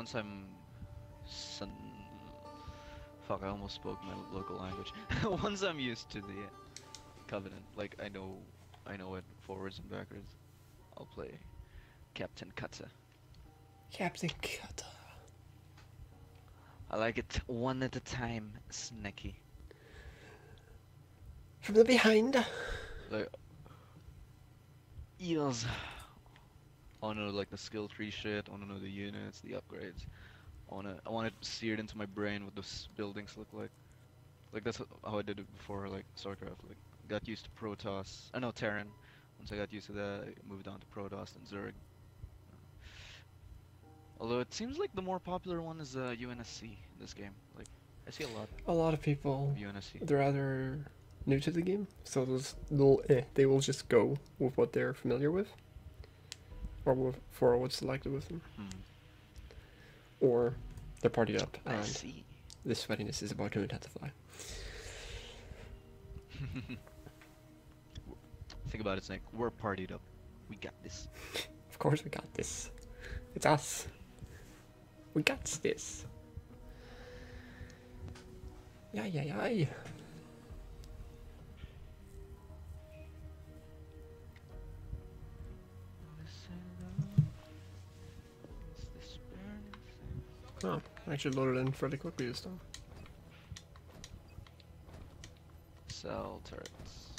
once I'm son fuck I almost spoke my local language. once I'm used to the covenant, like I know I know it forwards and backwards, I'll play Captain Cutter. Captain Cutter. I like it one at a time, snacky. From the behind. Like eels. I wanna know like the skill tree shit, I wanna know the units, the upgrades. I wanna I want it seared into my brain what those buildings look like. Like that's how I did it before like StarCraft. Like got used to Protoss. I know Terran. Once I got used to that, I moved on to Protoss and Zerg. Although it seems like the more popular one is uh, UNSC in this game. Like I see a lot A lot of people, UNSC. they're either new to the game, so they'll, eh, they will just go with what they're familiar with, for what's selected with them, Hmm. or they're partied up I and see. the sweatiness is about to intensify. Think about it, Snake. We're partied up. We got this. Of course, we got this. It's us. We got this. Yeah, yeah, yeah. Oh, I actually loaded in fairly quickly this time. Cell turrets.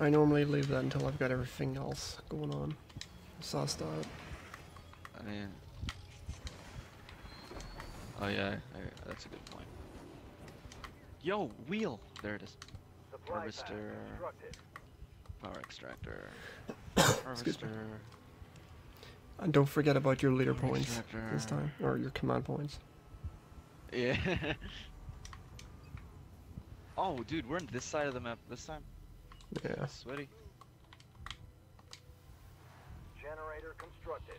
I normally leave that until I've got everything else going on. Sauced out. I mean. Oh yeah, I, that's a good point. Yo, wheel! There it is. Supply pad Harvester. Power extractor. Excuse me. Harvester. And don't forget about your leader Power points this time, or your command points. Yeah. oh, dude, we're on this side of the map this time. Yeah. Sweaty. Generator constructed.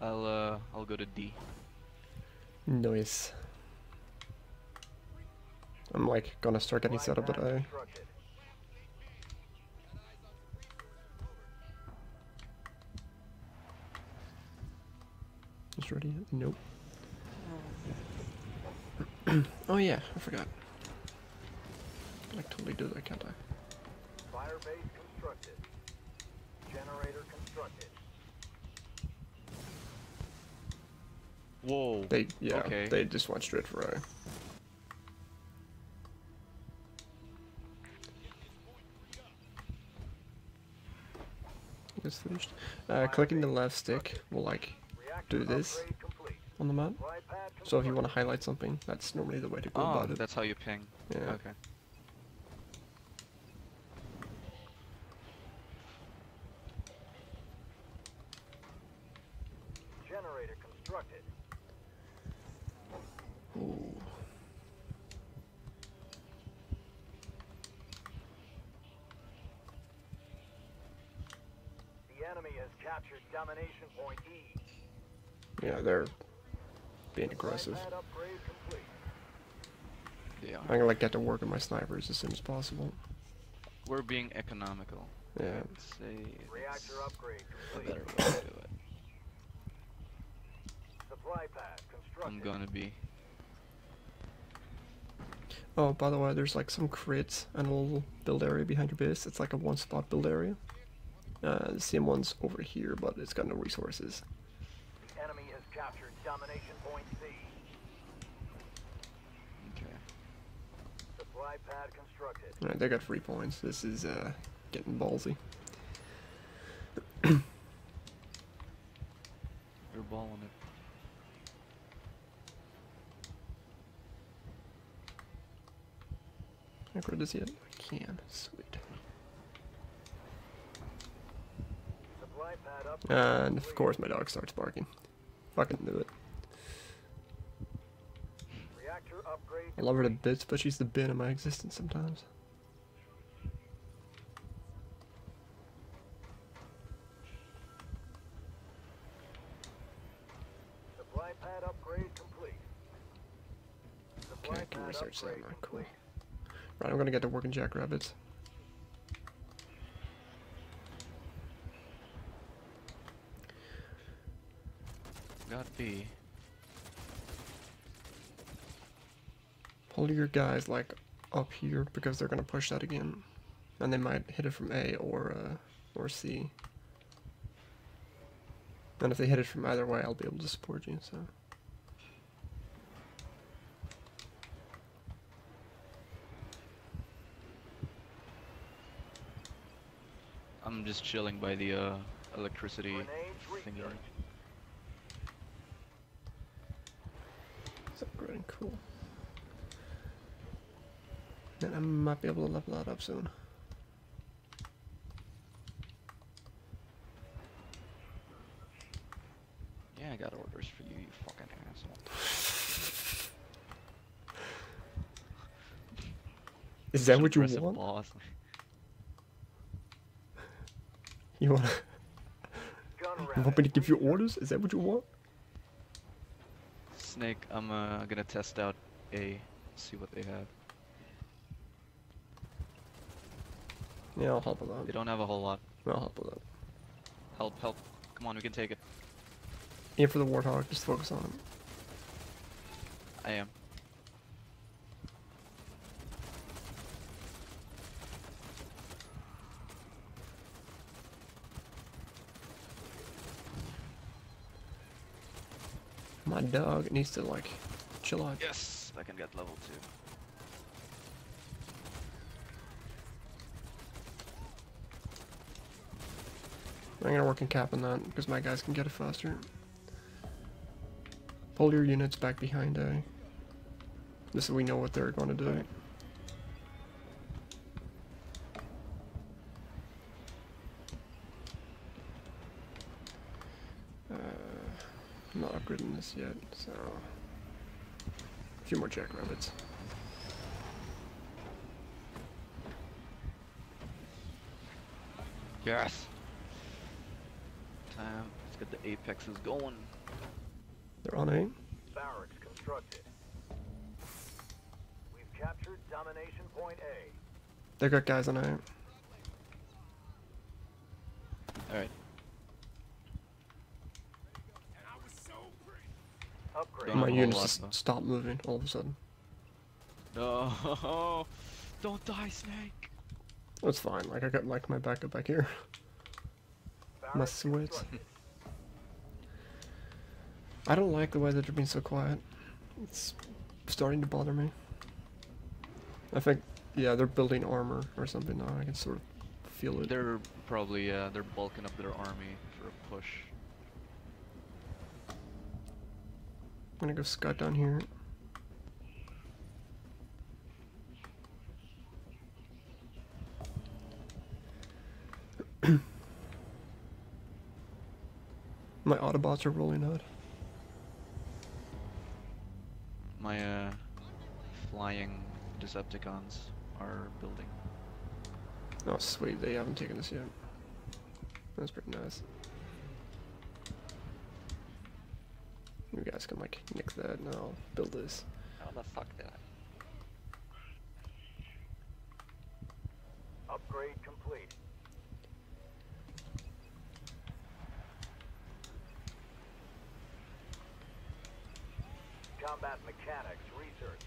I'll uh, I'll go to D. Nice. I'm like gonna start getting set up, but I was ready. Nope. oh yeah, I forgot. I totally do that, can't I? Fire base constructed. Generator constructed. Whoa. They yeah, Okay. they just went straight for A. It's finished. Uh, clicking the left stick will like Do this. on the map. So if you want to highlight something, that's normally the way to go Oh, about it. that's how you ping. Yeah. Okay. Generator constructed. Ooh. The enemy has captured domination point E. Yeah, they're being aggressive. pad upgrade complete. Yeah. I'm gonna like get to work on my snipers as soon as possible. We're being economical. Yeah. I'd say Reactor upgrade a complete. better way to do it. Supply pad constructed. I'm gonna be. Oh, by the way, there's like some crits and a little build area behind your base. It's like a one spot build area. Uh, the same one's over here, but it's got no resources. The enemy has captured domination point C. Okay. Supply pad constructed. Alright, they got free points. This is uh, getting ballsy. You're balling it. Can I grab this yet? I can. Sweet. Supply pad upgrade And of course, my dog starts barking. Fucking knew it. I love her to bits, but she's the bin of my existence sometimes. Okay, I can research that. Cool. Right, I'm gonna get to working jackrabbits. Got B. Hold your guys like up here because they're gonna push that again, and they might hit it from A or uh, or C. And if they hit it from either way, I'll be able to support you. So I'm just chilling by the uh, electricity Grenades thingy. research. it's upgrading. Cool. Then I might be able to level that up soon. Yeah, I got orders for you, you fucking asshole. Is that what you want? Boss. You want? You want me to give you orders? Is that what you want? Snake, I'm uh, gonna test out A, see what they have. Yeah, I'll help with They don't have a whole lot. I'll help with that. Help, help. Come on, we can take it. Aim for the warthog. Just focus on him. I am. My dog needs to like chill out. Yes, I can get level 2. I'm gonna work in cap on that because my guys can get it faster. Pull your units back behind A. This so we know what they're going to do. Alright. Uh, I'm not upgrading this yet, so a few more jackrabbits. Yes! Time. Let's get the apexes going. They're on aim. Barracks constructed. We've captured domination point A. They got guys on aim. Alright. Upgrade. Don't My have a whole units just though. stop moving all of a sudden. No! Don't die, Snake! That's fine. Like I got like my backup back here. Barracks sweat. constructed. I don't like the way that they're being so quiet. It's starting to bother me. I think, yeah, they're building armor or something now. I can sort of feel it. They're probably, uh, they're bulking up their army for a push. I'm gonna go scout down here. My Autobots are rolling out. My, uh, flying Decepticons are building. Oh, sweet, they haven't taken this yet. That's pretty nice. You guys can, like, nick that and I'll build this. How the fuck did I? Upgrade complete. Combat mechanics research.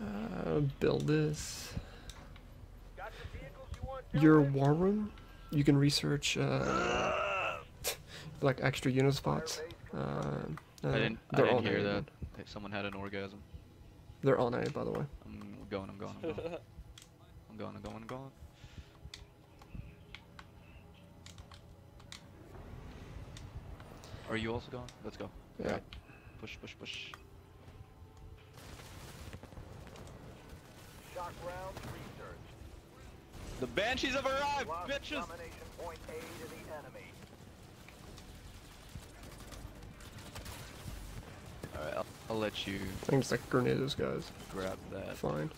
Uh, build this. Got the vehicles you want? Your war room, you can research, uh, like, extra unit spots. Uh, uh, I didn't, I they're didn't on hear that. man. Hey, Someone had an orgasm. They're all A, by the way. I'm going, I'm going, I'm going. I'm going, I'm going, I'm going. Are you also going? Let's go. Yeah. Alright. Push, push, push. Shock rounds research. The Banshees have arrived, Lost bitches! I'll let you. Things like grenades, guys. Grab that. Fine.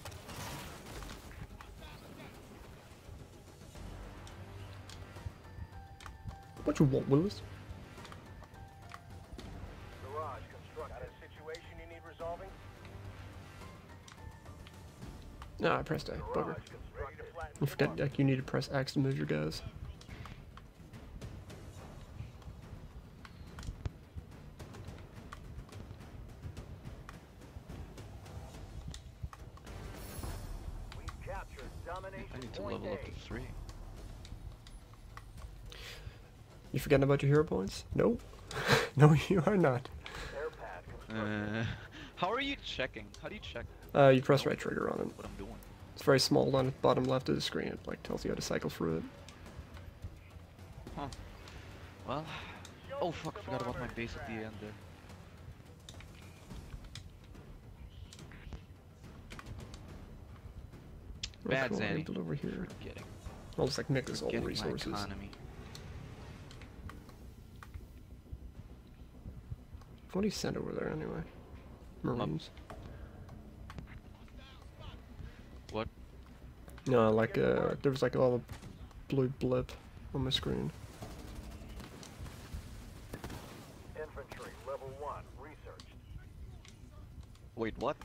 What you want, Willis? Garage constructed. situation you need resolving? No, I pressed A. Bugger. You forgot like, you need to press X to move your guys. Forgetting about your hero points? Nope. no, you are not. Air pad constructed. Uh, how are you checking? How do you check Uh, you press right trigger on it. what I'm doing? It's very small on the bottom left of the screen. It like tells you how to cycle through it. Huh. Well. Oh fuck! I Forgot about my base at the end there. Bad? Zanny. Over here. Forgetting. I'll just like mix all the Forgetting my resources. economy. What do you send over there anyway? Marines. What? No, like uh, there was like a little blue blip on my screen. Infantry level one researched. Wait, what?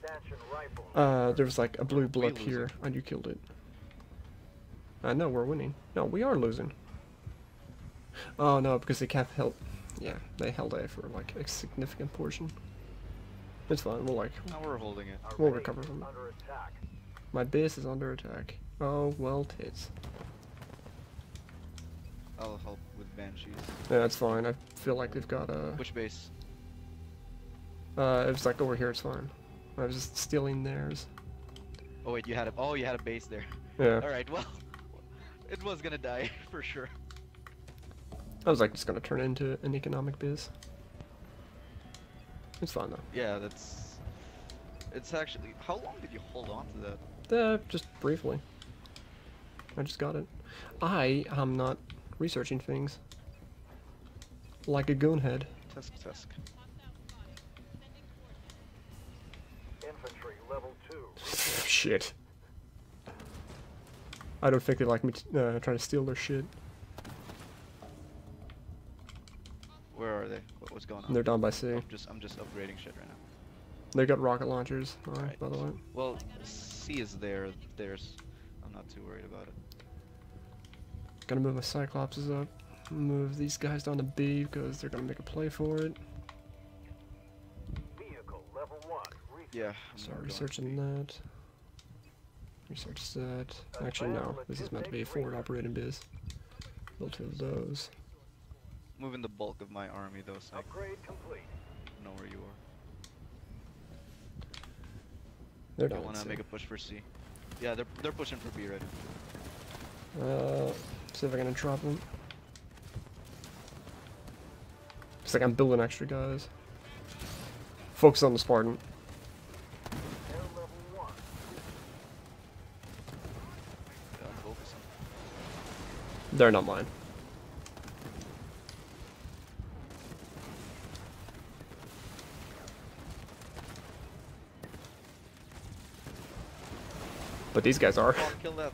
Uh, there was like a blue blip here, and you killed it. I know we're winning. No, we are losing. Oh no, because they kept held. Yeah, they held A for like a significant portion. It's fine. We'll like. Now we're holding it. Our we'll recover from it. My base is under attack. Oh well, tits. I'll help with banshees. Yeah, that's fine. I feel like they've got a. Which base? Uh, it was like over here. It's fine. I was just stealing theirs. Oh wait, you had a. Oh, you had a base there. Yeah. All right. Well, it was gonna die for sure. I was like just gonna turn it into an economic biz. It's fine though. Yeah, that's. It's actually. How long did you hold on to that? Uh, just briefly. I just got it. I am not researching things. Like a goonhead. Tusk, tusk. Infantry level two. shit. I don't think they like me t- uh, trying to steal their shit. Where are they? What, what's going on? They're down by C. I'm just. I'm just upgrading shit right now. They got rocket launchers, All right. By the way. Well, C is there. There's. I'm not too worried about it. Gonna move my Cyclopses up. Move these guys down to B because they're gonna make a play for it. Vehicle level one. Yeah. I'm Start researching that. Research that. Actually, no. This is meant to be a forward operating biz. Build two of those. Moving the bulk of my army though, so I Upgrade complete. know where you are. They're You down. wanna make a push for C? Yeah, they're they're pushing for B right now. Uh, see if I can drop them. It's like I'm building extra guys. Focus on the Spartan. Air level one. Yeah, I'm focusing. They're not mine. But these guys are. Kill that.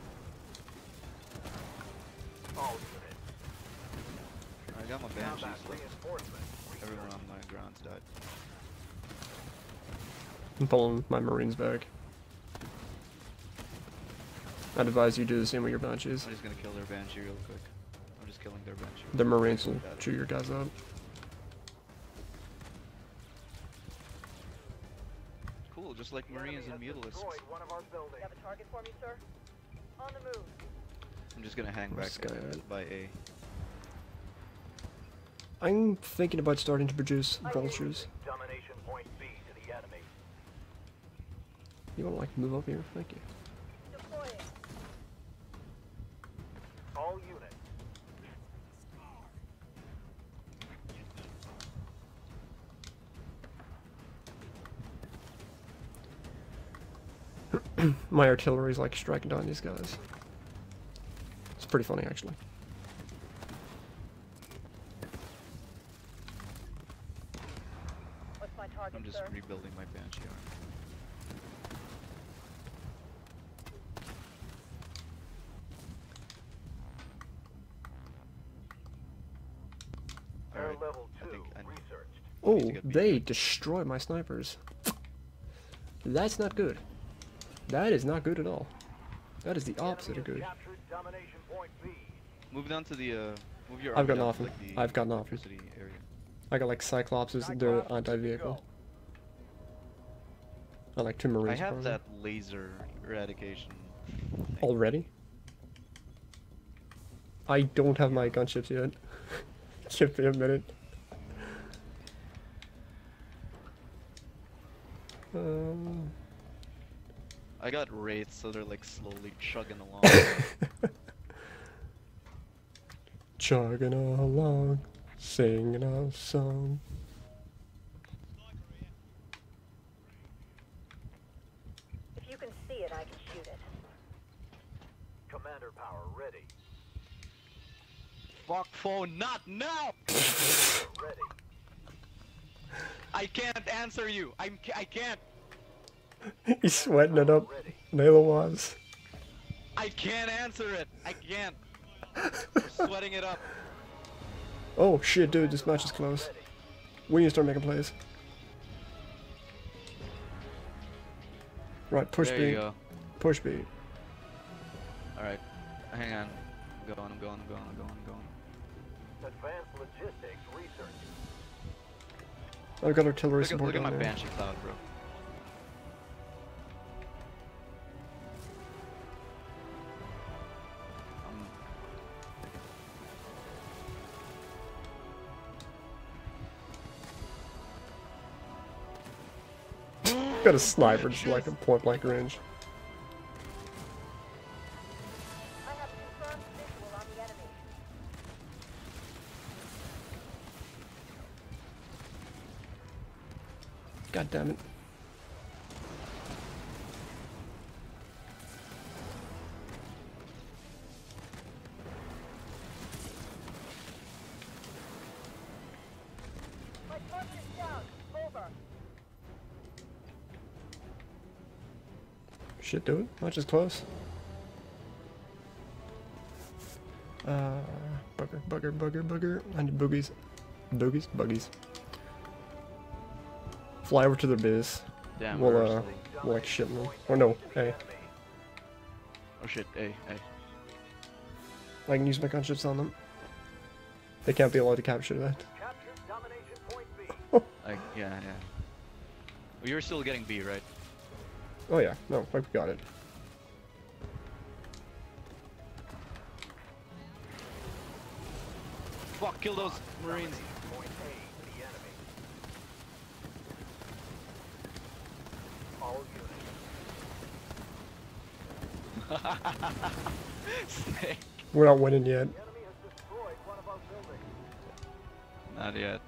All units. I got my banshees left. Everyone on my grounds died. I'm pulling my marines back. I'd advise you do the same with your banshees. I'm just gonna kill their banshee real quick. I'm just killing their banshee. The marines will chew your guys up. Cool, just like The Marines enemy and has Mutalisks. destroyed one of our buildings. You have a target for me, sir? On the move. I'm just gonna hang Where's back guy uh, by A. I'm thinking about starting to produce vultures. Domination point B to the enemy. You wanna like move up here? Thank you. Deploying. All units. My artillery's like striking down these guys. It's pretty funny actually. What's my target, I'm just sir? rebuilding my banshee army. Air Alright, level I two think I- researched. Oh, need to get they destroy my snipers. That's not good. That is not good at all. That is the The opposite of good. captured domination point B. Move down to the, uh, move your I've gotten got down to, nothing. like, the I've got nothing. electricity area. I got like Cyclopses, Cyclops, they're anti-vehicle. I like two I Marines. have probably. that laser eradication. thing. Already? I don't have my gunships yet. Give me a minute. Um, I got wraiths, so they're like slowly chugging along. chugging along, singing a song. If you can see it, I can shoot it. Commander power ready. Fuck phone, not now! Ready. I can't answer you. I'm. ca- I can't. He's sweating it up. Ready. Naylor was. I can't answer it. I can't. We're sweating it up. Oh shit, dude, this match is close. We need to start making plays. Right, push there B. you go. Push B. All right. Hang on. I'm going. I'm going. I'm going. I'm going. I'm going. Advanced logistics research. I've got artillery Look at, support look at my there. banshee cloud, bro. Got a sniper just like a point blank range. God damn it. Shit, dude. Match is close. Uh, bugger, bugger, bugger, bugger. I need boogies. Boogies? Buggies. Fly over to their biz. damn. We'll, uh, we'll like shit them. Or no, hey. Oh shit. Hey, hey. I can use my gunships on them. They can't be allowed to capture that. Captured domination point B. I, yeah, yeah. Well, you're still getting B, right? Oh yeah, no, like we got it. Fuck, kill those marines. Point A to the enemy. All units. Snake. We're not winning yet. The enemy has destroyed one of our buildings. Not yet.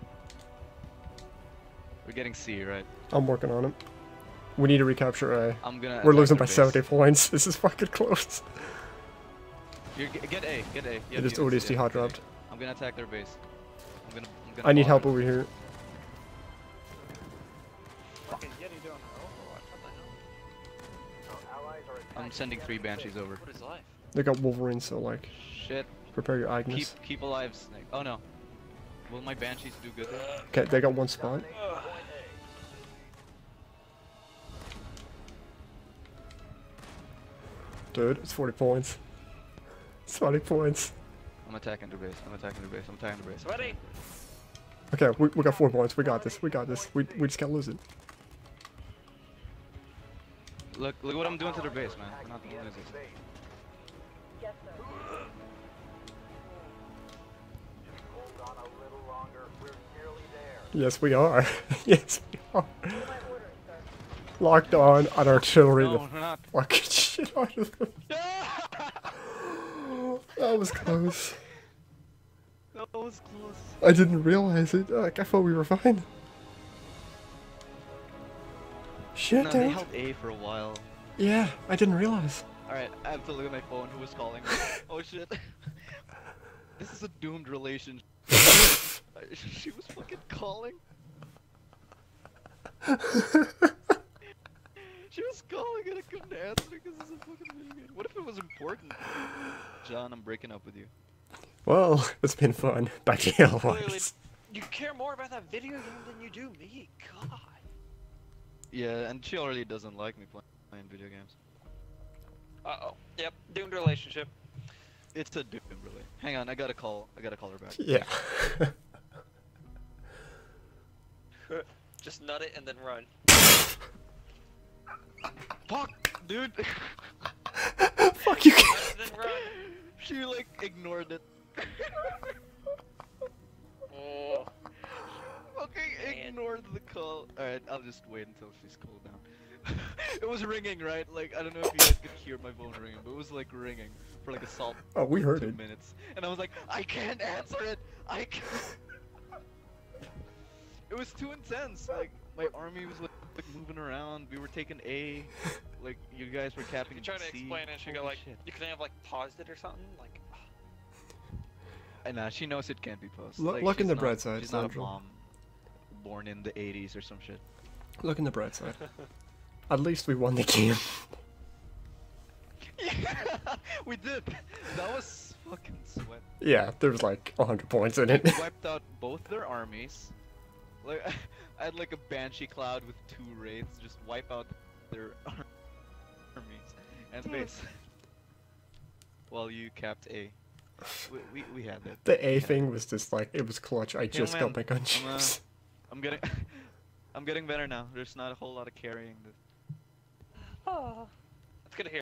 We're getting C, right? I'm working on it. We need to recapture A. I'm gonna. We're losing by base. 70 points. This is fucking close. You're, get get A, get A. You It have is ODST yeah, hot dropped. I'm gonna attack their base. I'm gonna. I'm gonna I need help it. over here. Fucking Yeti doing Overwatch, what the allies are I'm sending three banshees over. What is life? They got Wolverine, so like, Shit. prepare your Keep Agnes. keep alive, Snake. Oh no. Will my banshees do good? Okay, they got one spot. Dude, it's 40 points. It's 40 points. I'm attacking the base. I'm attacking the base. I'm attacking the base. Ready? Okay, we, we got four points. We got this. We got this. We, we just can't lose it. Look, look what I'm doing to their base, man. We're not doing the this. Yes, sir. Hold on a little longer. We're nearly there. Yes, we are. yes, we are. My orders, sir. Locked on on artillery. No, not. fucking shit out of them. That was close. that was close. I didn't realize it. Like, I thought we were fine. Shit, No, they held A for a while. Yeah, I didn't realize. Alright, I have to look at my phone. Who was calling me? oh shit. this is a doomed relationship. she was fucking calling. She was calling and I couldn't answer because it's a fucking video game. What if it was important? John, I'm breaking up with you. Well, it's been fun. Back to Halo Clearly, you care more about that video game than you do me. God. Yeah, and she already doesn't like me playing video games. Uh oh. Yep. Doomed relationship. It's a doom, really. Hang on, I gotta call. I gotta call her back. Yeah. Just nut it and then run. Fuck, dude. Fuck you. Nut it and then run. she like ignored it. Oh. Okay, Man. ignored the call. Alright, I'll just wait until she's cooled down. it was ringing, right? Like, I don't know if you guys could hear my phone ringing, but it was like ringing for like a solid Oh, we heard two it. minutes. And I was like, I can't answer it! I can't! it was too intense. Like, my army was like, like moving around. We were taking A. Like, you guys were capping You try to C. explain it, she go Holy like, shit. you couldn't have like paused it or something? Like, And uh, she knows it can't be paused. Look- like, look in the not- bright side, She's not a mom born in the 80s or some shit. Look in the bright side. At least we won the game. Yeah, we did. That was fucking sweat. Yeah, there was like 100 points in it. We wiped out both their armies. Like I had like a banshee cloud with two raids, just wipe out their ar- armies and base. While you capped A. We, we, we had that. The A had thing was just like, it was clutch. I just man, got my I'm, uh, gunships. I'm getting I'm getting better now. There's not a whole lot of carrying this. That's good to hear.